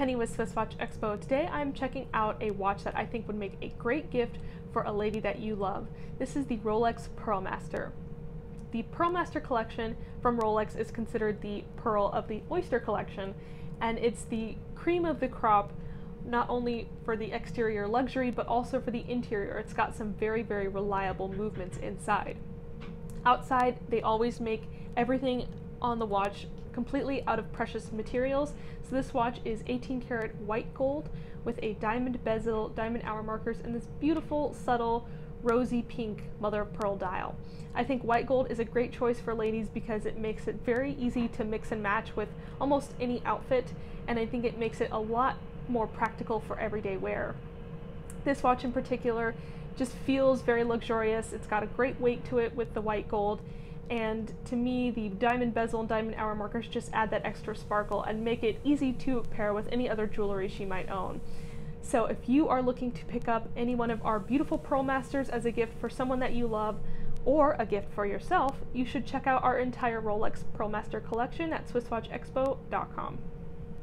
Penny with Swiss Watch Expo. Today I'm checking out a watch that I think would make a great gift for a lady that you love. This is the Rolex Pearlmaster. The Pearlmaster collection from Rolex is considered the pearl of the oyster collection, and it's the cream of the crop not only for the exterior luxury but also for the interior. It's got some very, very reliable movements inside. Outside, they always make everything on the watch completely out of precious materials. So this watch is 18 karat white gold with a diamond bezel, diamond hour markers, and this beautiful, subtle, rosy pink mother of pearl dial. I think white gold is a great choice for ladies because it makes it very easy to mix and match with almost any outfit, and I think it makes it a lot more practical for everyday wear. This watch in particular just feels very luxurious. It's got a great weight to it with the white gold, and to me the diamond bezel and diamond hour markers just add that extra sparkle and make it easy to pair with any other jewelry she might own. So if you are looking to pick up any one of our beautiful Pearlmasters as a gift for someone that you love, or a gift for yourself, you should check out our entire Rolex Pearlmaster collection at SwissWatchExpo.com.